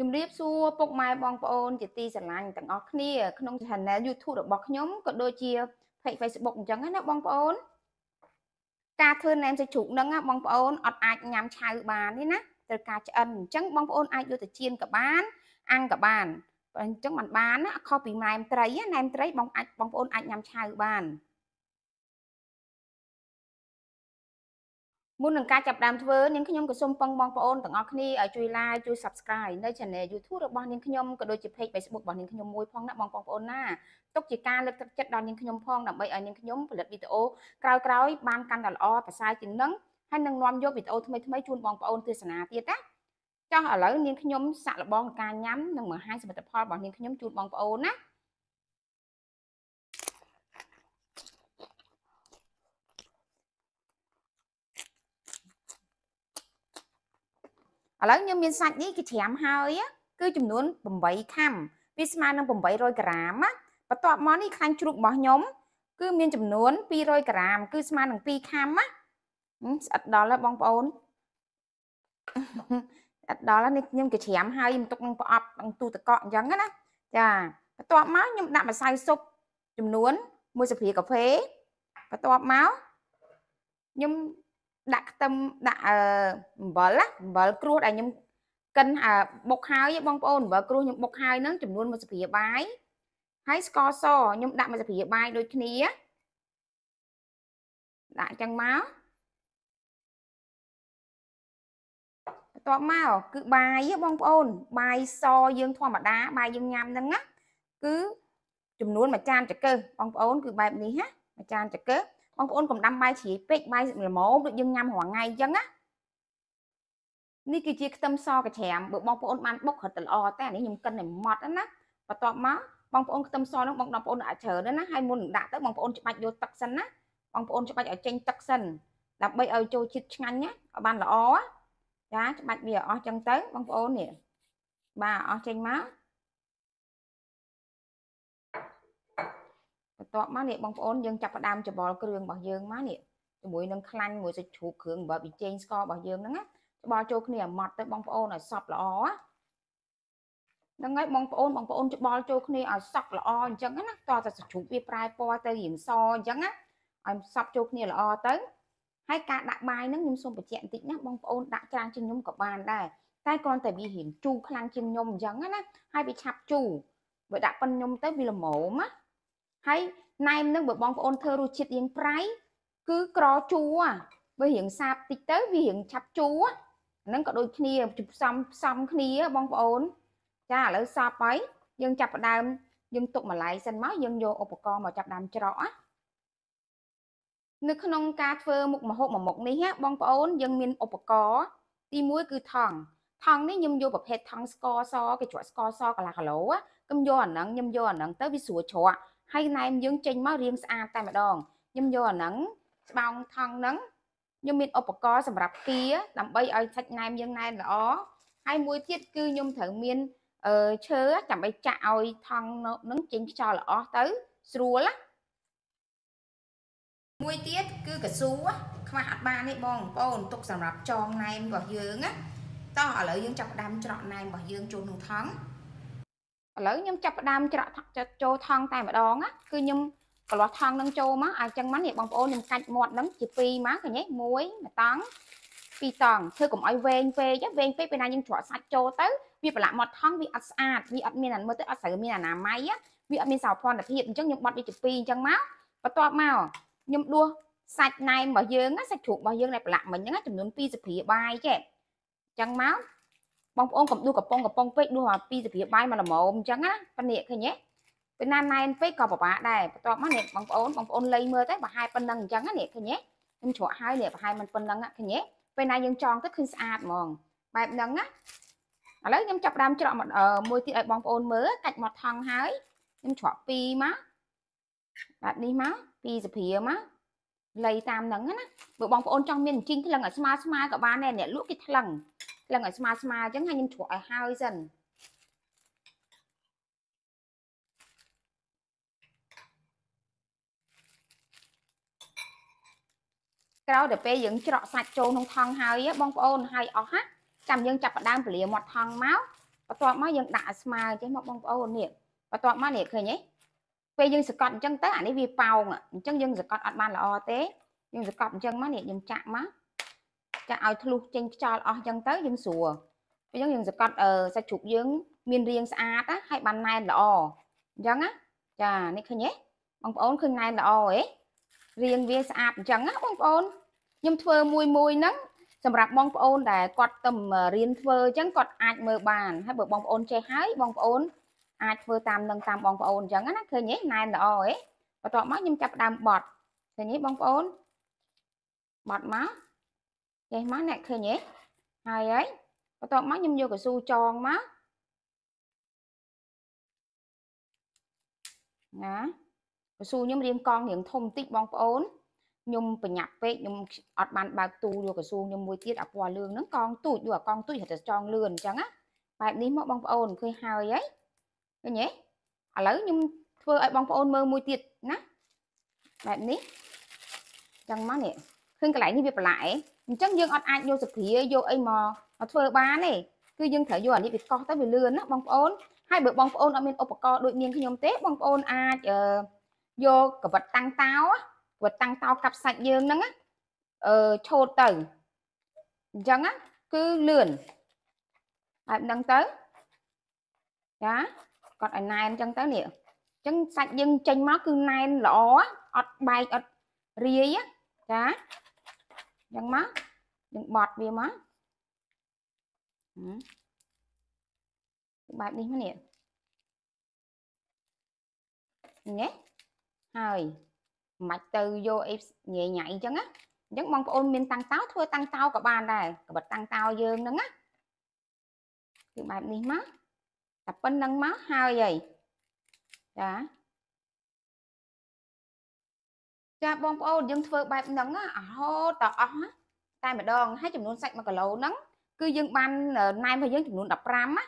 ជំរាបសួរពុកម៉ែបងប្អូនជាទីស្រឡាញ់ទាំងអស់គ្នាក្នុង Channel YouTube របស់ខ្ញុំក៏ដូចជា Page Facebook អញ្ចឹងណាបងប្អូនការធ្វើណែមសាច់ជ្រូកហ្នឹងបងប្អូនអត់អាចញ៉ាំឆៅបានទេណាត្រូវការឆ្អិនអញ្ចឹងបងប្អូនអាចយកទៅចៀនក៏បានអាំងក៏បានអញ្ចឹងมันបានណាខុសពីណែមត្រីណែមត្រីបងអាចបងប្អូនអាចញ៉ាំឆៅបាន មុននឹងការចាប់ដើមធ្វើនាងខ្ញុំក៏សូមពឹងបងប្អូនទាំងអស់គ្នាឲ្យជួយ like ជួយ subscribe នៅ Channel YouTube របស់នាងខ្ញុំក៏ដូចជា Page Facebook របស់នាងខ្ញុំមួយផងណាបងប្អូនណាទុកជាការលើកទឹកចិត្តដល់នាងខ្ញុំផងដើម្បីឲ្យនាងខ្ញុំផលិតវីដេអូក្រោយៗបានកាន់តែល្អប្រសើរជាងនឹងហើយនឹងនាំយកវីដេអូថ្មីៗជូនបងប្អូនទស្សនាទៀតណាចុះឥឡូវនាងខ្ញុំសាក់លបងការញ៉ាំនិងបង្ហាញសមិទ្ធផលរបស់នាងខ្ញុំជូនបងប្អូនណា ឥឡូវខ្ញុំមានសាច់នេះគេច្រាមហើយគឺចំនួន8ខាំវាស្មើនឹង800ក្រាមណាបន្ទាប់មកនេះខ្លាញ់ជ្រូករបស់ខ្ញុំគឺមានចំនួន200ក្រាម គឺស្មើនឹង2ខាំណាស្អិតដល់ហើយបងប្អូនស្អិតដល់ហើយនេះខ្ញុំគេច្រាមហើយខ្ញុំទុកនឹងប្រអប់នឹងទូទឹកកកអញ្ចឹងណាចាបន្ទាប់មកខ្ញុំដាក់ម្សៅស៊ុបចំនួន1ស្លាបព្រាកាហ្វេបន្ទាប់មកខ្ញុំ ដាក់ខ្ទឹមដាក់អំបិលណាអំបិលគ្រួសដែលខ្ញុំកិនបុកហើយបងប្អូនអំបិលគ្រួសខ្ញុំបុកហើយហ្នឹងចំនួនមួយស្លាបព្រាបាយហើយស្ករសខ្ញុំដាក់មួយស្លាបព្រាបាយដូចគ្នាដាក់ចឹងមកបន្ទាប់មកគឺបាយបងប្អូន បាយសយើងធម្មតាបាយយើងញ៉ាំហ្នឹងណាគឺចំនួនមួយចានចង្កឹះបងប្អូន គឺបែបនេះណាមួយចានចង្កឹះ បងប្អូនកុំដាំបាយជ្រាយពេកបាយល្មមដូចយើងញ៉ាំរាល់ថ្ងៃអញ្ចឹងណានេះគឺជាខ្ទឹមសកច្រាមបើបងប្អូនបានបុករត់ទៅល្អតែអានេះខ្ញុំកិនតែម៉ត់ណាបន្ទាប់មកបងប្អូនខ្ទឹមសនោះបងប្អូនដាក់ច្រើនណាហើយមុននឹងដាក់ទៅបងប្អូនច្បាច់យកទឹកសិនណាបងប្អូនច្បាច់ឲ្យចេញទឹកសិនដើម្បីឲ្យចូលជាតិឆ្ងាញ់ណាឲ្យបានល្អចាច្បាច់វាអស់ចឹងទៅបងប្អូននេះបាទអស់ចេញមក បន្ទាប់មកនេះបងប្អូនយើងចាប់ផ្ដើមច្បល់គ្រឿងរបស់យើងមកនេះជាមួយនឹងខ្លាញ់មួយសាច់ជ្រូកគ្រឿងបើប៊ីចេងស្កររបស់យើងហ្នឹងណាច្បល់ចូលគ្នាឲ្យម៉ត់ទៅបងប្អូនឲ្យសប់ល្អហ្នឹងហើយបងប្អូនបងប្អូនច្បល់ចូលគ្នាឲ្យសក់ល្អអញ្ចឹងណាតោះតែសាច់ជ្រូកវាប្រែពណ៌ទៅរៀងសអញ្ចឹងណាឲ្យសប់ចូលគ្នាល្អទៅហើយការដាក់បាយហ្នឹងខ្ញុំសូមបញ្ជាក់បន្តិចណាបងប្អូនដាក់ច្រើនជាងខ្ញុំក៏បានដែរតែគ្រាន់តែវារៀងជូរខ្លាំងជាងខ្ញុំអញ្ចឹងណាហើយវាឆាប់ជូរបើដាក់ប៉ុនខ្ញុំទៅវាល្មមណា ហើយណែមនឹងបើបងប្អូនធ្វើរសជាតិរៀងប្រៃគឺក្រជូរបើរៀងសាបតិចទៅវារៀងឆាប់ជូរហ្នឹងក៏ដូចគ្នាផ្សំផ្សំគ្នាបងប្អូន ចាឥឡូវសពហើយយើងចាប់ផ្ដើមយើងទុកម្លាយសិនមកយើងយកឧបករណ៍មកចាប់ដើមច្រកណានៅក្នុងការធ្វើមុខម្ហូបមួយមុខនេះបងប្អូនយើងមានឧបករណ៍ទី1គឺថង់ថង់នេះខ្ញុំយកប្រភេទថង់ស្ករសគេជ្រក់ស្ករសកន្លះគីឡូខ្ញុំយកអាហ្នឹងខ្ញុំយកអាហ្នឹងទៅវាស្រួលជ្រក់ ហើយណែមយើងចេញមករៀងស្អាតតែម្ដងខ្ញុំយកអាហ្នឹងស្បោងថង់ហ្នឹងខ្ញុំមានឧបករណ៍សម្រាប់គៀដើម្បីឲ្យសាច់ណែមយើងណែនល្អហើយមួយទៀតគឺខ្ញុំត្រូវមានអឺឈើដើម្បីចាក់ឲ្យថង់នឹងចេញខ្យល់ល្អទៅស្រួលណាមួយទៀតគឺកស៊ូខ្វះអត់បានទេបងប្អូនទុកសម្រាប់ចងណែមរបស់យើងណាតោះឥឡូវយើងចាប់ផ្ដើមច្រកណែមរបស់យើងចូលក្នុងថង់ ឥឡូវខ្ញុំចាប់ផ្ដើមច្រកចូលថង់តែម្ដងណាគឺខ្ញុំកន្លោះថង់នឹងចូលមកអញ្ចឹងមកនេះបងប្អូនខ្ញុំកាច់មាត់នឹងជា2មកឃើញទេ1មួយតង់ពីរតង់ធ្វើកុំឲ្យវែងពេកវែងពេកពេលណាយើងច្រកសាច់ចូលទៅវាប្រឡាក់មាត់ថង់វាអត់ស្អាតវាអត់មានអាមើលទៅអត់ស្រូវមានអនាម័យវាអត់មានសោភ័ណភាពអញ្ចឹងខ្ញុំបត់វាជា2អញ្ចឹងមកបន្ទាប់មកខ្ញុំដួសសាច់ណែមរបស់យើងសាច់ជ្រូករបស់យើងដែលប្រឡាក់មិញហ្នឹងចំនួន2ស្ព្រាបាយចេះអញ្ចឹងមក បងប្អូនកុំដួសកំប៉ុងកំប៉ុងពេកដួសមក2ស្ព្រាបាយមកល្មមអញ្ចឹងណាប៉ានេះឃើញទេពេលណាណែនពេកក៏ពិបាកដែរបន្ទាប់មកនេះបងប្អូនបងប្អូនលេងមើលទៅប្រហែលប៉ុណ្ណឹងអញ្ចឹងណានេះឃើញទេខ្ញុំជ្រក់ហើយនេះប្រហែលមិនប៉ុណ្ណឹងឃើញទេពេលណាយើងចងទៅឃើញស្អាតហ្មងបែបហ្នឹងណាឥឡូវខ្ញុំចាប់ដើមច្រកមួយទៀតឲ្យបងប្អូនមើលកាច់មកថងហើយខ្ញុំច្រក2មកបែបនេះមក2សព្រាមកលៃតាមហ្នឹងណាបើបងប្អូនចង់មានជីងថ្លឹងឲ្យស្មើស្មើក៏បានដែរអ្នកលក់គេថ្លឹងថ្លឹងឲ្យស្មើស្មើអញ្ចឹងហើយខ្ញុំជ្រក់ឲ្យហើយសិនក្រោយទៅពេលយើងច្រកសាច់ចូលក្នុងថង់ហើយបងប្អូនហើយអស់ណាចាំយើងចាប់ផ្ដើមពលាមាត់ថង់មកបន្ទាប់មកយើងដាក់ស្មើចេះមកបងប្អូននេះបន្ទាប់មកនេះឃើញទេពេលយើងសកត់អញ្ចឹងទៅអានេះវាប៉ោងអញ្ចឹងយើងសកត់អត់បានល្អទេយើងសកត់អញ្ចឹងមកនេះយើងចាក់មក ចាក់ឲ្យធ្លុះចេញខ្យល់អស់អញ្ចឹងទៅយើងស្រួលអញ្ចឹងយើងសកត់សាច់ជ្រូកយើងមានរាងស្អាតណាហើយបានណែនល្អអញ្ចឹងណាចានេះឃើញទេបងប្អូនឃើញណែនល្អហ៎រាងវាស្អាតអញ្ចឹងណាបងប្អូនខ្ញុំធ្វើមួយមួយហ្នឹងសម្រាប់បងប្អូនដែលគាត់ទៅរៀនធ្វើអញ្ចឹងគាត់អាចមើលបានហើយបើបងប្អូនចេះហើយបងប្អូនអាចធ្វើតាមនឹងតាមបងប្អូនអញ្ចឹងណាឃើញទេណែនល្អហ៎បន្ទាប់មកខ្ញុំចាប់ដើមបត់ឃើញទេបងប្អូនបត់មក ចេះមកអ្នកឃើញទេហើយហើយបន្ទាប់មកខ្ញុំយកកស៊ូចងមកណាកស៊ូខ្ញុំរៀងកងរៀងធំតិចបងប្អូនខ្ញុំប្រញាប់ពេកខ្ញុំអត់បានបើកទូយកកស៊ូខ្ញុំមួយទៀតអាពណ៌លឿងហ្នឹងកងទូចយកអាកងទូចហៅតែចងលឿនអញ្ចឹងណាបែបនេះមកបងប្អូនឃើញហើយហីឃើញទេឥឡូវខ្ញុំធ្វើឲ្យបងប្អូនមើលមួយទៀតណាបែបនេះអញ្ចឹងមកនេះឃើញកន្លែងនេះវាប្រឡាក់ឯង អញ្ចឹងយើងអត់អាចយកសភាយកអីមកមកធ្វើបានទេគឺយើងត្រូវយកអានេះវាកោះទៅវាលឿនណាបងប្អូនហើយបើបងប្អូនអត់មានឧបករណ៍ដូចនាងខ្ញុំទេបងប្អូនអាចយកកវិតតាំងតោកវិតតាំងតោកាប់សាច់យើងហ្នឹងអឺឆូតទៅអញ្ចឹងគឺលឿនហើយដឹងទៅចាគាត់ឲ្យណែនអញ្ចឹងទៅនេះអញ្ចឹងសាច់យើងចេញមកគឺណែនល្អអត់បែកអត់រាយចាអញ្ចឹងមកយើងបត់វាមកបែបនេះមកនេះនេះហើយមិនទៅយកអីញ៉ៃញ៉ៃអញ្ចឹងណាអញ្ចឹងបងប្អូនមានតាំងតោធ្វើតាំងតោក៏បានដែរក្បិតតាំងតោយើងហ្នឹងណាគឺបែបនេះមកតែប៉ុណ្្នឹងមកហើយអីចា ចាបងប្អូនយើងធ្វើបែបហ្នឹងរហូតដល់អស់តែម្ដងហើយចំនួនសាច់1គីឡូហ្នឹងគឺយើងបានណែមរបស់យើងចំនួន15ណា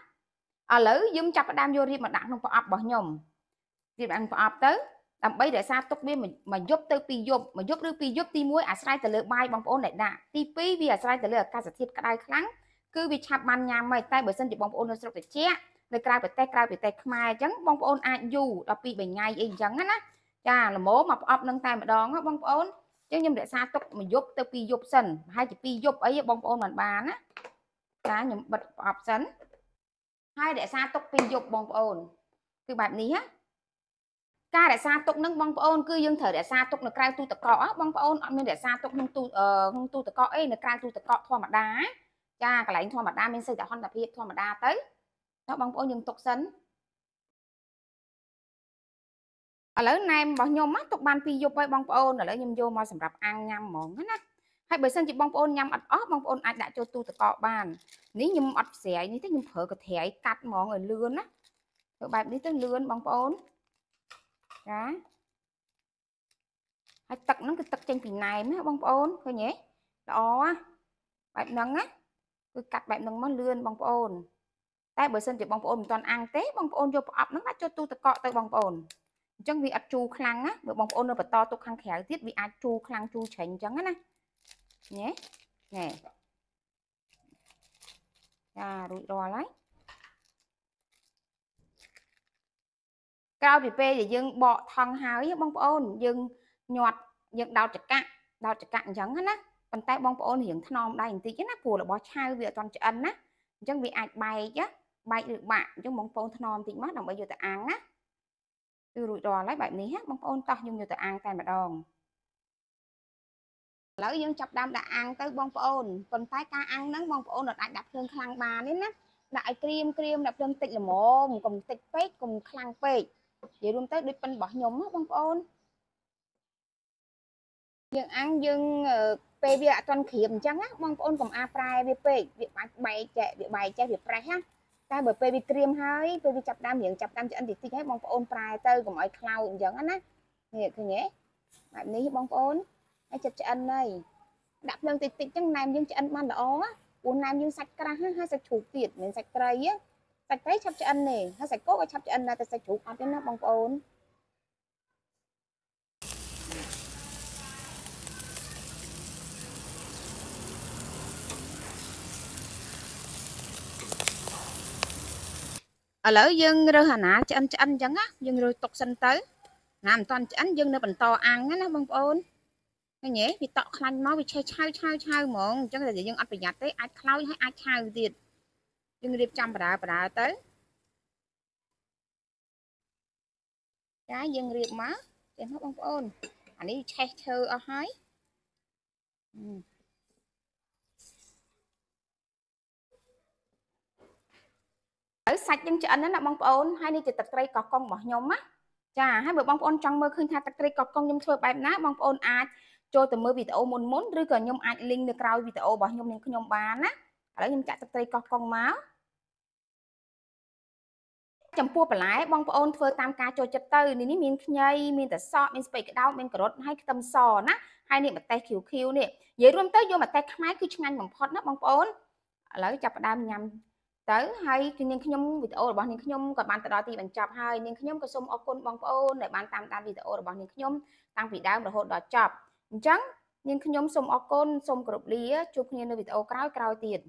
ឥឡូវយើងចាប់ផ្ដើមយករៀបមកដាក់ក្នុងប្រអប់របស់ខ្ញុំរៀបដាក់ប្រអប់ទៅដើម្បីរក្សាទុកវាមួយយប់ទៅពីរយប់មួយយប់ឬពីរយប់ទី1អាស្រ័យទៅលើបាយបងប្អូនដែលដាក់ទី2វាអាស្រ័យទៅលើអាកាសធាតុក្តៅខ្លាំងគឺវាឆាប់បានញ៉ាំហើយតែបើសិនជាបងប្អូននៅស្រុកត្រជាក់នៅក្រៅប្រទេសក្រៅប្រទេសខ្មែរអញ្ចឹងបងប្អូនអាចយូរដល់ពី3ថ្ងៃអីអញ្ចឹងណា ចាល្មមមកប្រអប់នឹងតែម្ដងបងប្អូនអញ្ចឹងខ្ញុំរក្សាទុកមួយយប់ទៅពីរយប់សិនប្រហែលជាពីរយប់អីបងប្អូនមិនបានណាចាខ្ញុំបិទប្រអប់សិនហើយរក្សាទុកពីរយប់បងប្អូន គឺបែបនេះណាការរក្សាទុកនឹងបងប្អូនគឺយើងត្រូវរក្សាទុកនៅក្រៅទូទឹកកកបងប្អូនអត់មានរក្សាទុកក្នុងទូក្នុងទូទឹកកកអីនៅក្រៅទូទឹកកកធម្មតាចាកន្លែងធម្មតាមានសេចក្ដីហន្តភាពធម្មតាទៅតោះបងប្អូនយើងទុកសិន ឥឡូវណែមរបស់ខ្ញុំទុកបានពីរយប់ហើយបងប្អូនឥឡូវខ្ញុំយកមកសម្រាប់អាំងញ៉ាំហ្មងណាហើយបើសិនជាបងប្អូនញ៉ាំអត់អស់បងប្អូនអាចដាក់ចូលទូទឹកកកបាននេះខ្ញុំអត់ស្រាយនេះទេខ្ញុំប្រើកត្រៃកាត់ហ្មងឲ្យលឿនណាធ្វើបែបនេះទៅលឿនបងប្អូនចាហើយទឹកហ្នឹងគឺទឹកចេញពីណែមណាបងប្អូនឃើញទេល្អបែបហ្នឹងណាគឺកាត់បែបហ្នឹងមកលឿនបងប្អូនតែបើសិនជាបងប្អូនមិនទាន់អាំងទេបងប្អូនយកប្រអប់ហ្នឹងដាក់ចូលទូទឹកកកទៅបងប្អូន អញ្ចឹងវាអត់ជូរខ្លាំងណាបើបងប្អូននៅបន្តទុកខាងក្រៅទៀតវាអាចជូរខ្លាំងជូរច្រាញ់អញ្ចឹងណាណែណែចារួចរាល់ហើយក្រោយពីពេលដែលយើងបកថង់ហើយបងប្អូនយើងញាត់យើងដោតចកាក់ដោតចកាក់អញ្ចឹងណាប៉ុន្តែបងប្អូនរៀងថ្នមដៃបន្តិចណាព្រោះរបស់ឆៅវាអត់ទាន់ឆ្អិនណាអញ្ចឹងវាអាចបែកបែកឬបាក់អញ្ចឹងបងប្អូនថ្នមបន្តិចមកដើម្បីយកទៅអាំងណា គឺរួចរាល់ហើយបែបនេះបងប្អូនតោះខ្ញុំយកទៅអាំងតែម្ដងឥឡូវយើងចាប់ដើមដាក់អាំងទៅបងប្អូនប៉ុន្តែការអាំងហ្នឹងបងប្អូនអត់អាចដាក់ភ្លើងខ្លាំងបានទេណាដាក់ឲ្យក្រៀមក្រៀមដាក់ភ្លើងតិចល្មមកុំតិចពេកកុំខ្លាំងពេកនិយាយរួមទៅដូចប៉ិនរបស់ខ្ញុំបងប្អូនយើងអាំងយើងពេលវាអត់ទាន់ក្រៀមអញ្ចឹងណាបងប្អូនកុំអាប្រែវាពេកវាបាច់បែកចែកវាបែកចេះវាប្រេះណា តែបើពេលវាក្រៀមហើយពេលវាចាប់ដើមរៀងចាប់ដើមឆ្អិនតិចតិចហើយបងប្អូនប្រែទៅកុំឲ្យខ្លោចអញ្ចឹងណានេះឃើញទេបែបនេះបងប្អូនហើយចិត្តឆ្អិនហើយដាក់ភ្លើងតិចតិចអញ្ចឹងណែមយើងឆ្អិនបានល្អព្រោះណែមយើងសាច់ក្រាស់ហើយសាច់ជ្រូកទៀតមិនសាច់ត្រីសាច់ត្រីឆាប់ឆ្អិនទេហើយសាច់គោក៏ឆាប់ឆ្អិនដែរតែសាច់ជ្រូកអត់ទេណាបងប្អូន ឥឡូវយើងរើសអាណាឆ្អិនឆ្អិនអញ្ចឹងណាយើងរើសទុកសិនទៅណាមិនតាន់ឆ្អិនយើងនៅបន្តអាំងណាបងប្អូនឃើញទេវាតក់ខ្លាញ់មកវាឆេះឆៅឆៅឆៅហ្មងអញ្ចឹងតែយើងអត់ប្រយ័ត្នទេអាចខ្លោចហើយអាចឆៅទៀតយើងរៀបចំបដាបដាទៅចាយើងរៀបមកចេះមកបងប្អូនអានេះឆេះឈើអស់ហើយ ហើយសាច់យើងឆ្អិនណាបងប្អូនហើយនេះជាទឹកត្រីកោះកុងរបស់ខ្ញុំណាចាហើយបើបងប្អូនចង់មើលឃើញថាទឹកត្រីកោះកុងខ្ញុំធ្វើបែបណាបងប្អូនអាចចូលទៅមើលវីដេអូមុនមុនឬក៏ខ្ញុំអាច link នៅក្រោយវីដេអូរបស់ខ្ញុំនាងខ្ញុំបានណាឥឡូវខ្ញុំចាក់ទឹកត្រីកោះកុងមកចំពោះបន្លែបងប្អូនធ្វើតាមការចូលចិត្តទៅនេះមានខ្ញីមានតសក់មានស្ពៃក្តោបមានការ៉ុតហើយខ្ទឹមសណាហើយនេះម្ទេសឃីវឃីវនេះនិយាយរួមទៅយកម្ទេសខ្មែរគឺឆ្ងាញ់បំផុតណាបងប្អូនឥឡូវចាប់ផ្ដើមញ៉ាំ ទៅហើយគឺនាងខ្ញុំវីដេអូរបស់នាងខ្ញុំក៏បានទៅដល់ទីបញ្ចប់ហើយនាងខ្ញុំក៏សូមអរគុណបងប្អូនដែលបានតាមដានវីដេអូរបស់នាងខ្ញុំតាំងពីដើមរហូតដល់ចប់អញ្ចឹងនាងខ្ញុំសូមអរគុណសូមគោរពលាជួបគ្នានៅវីដេអូក្រោយៗទៀត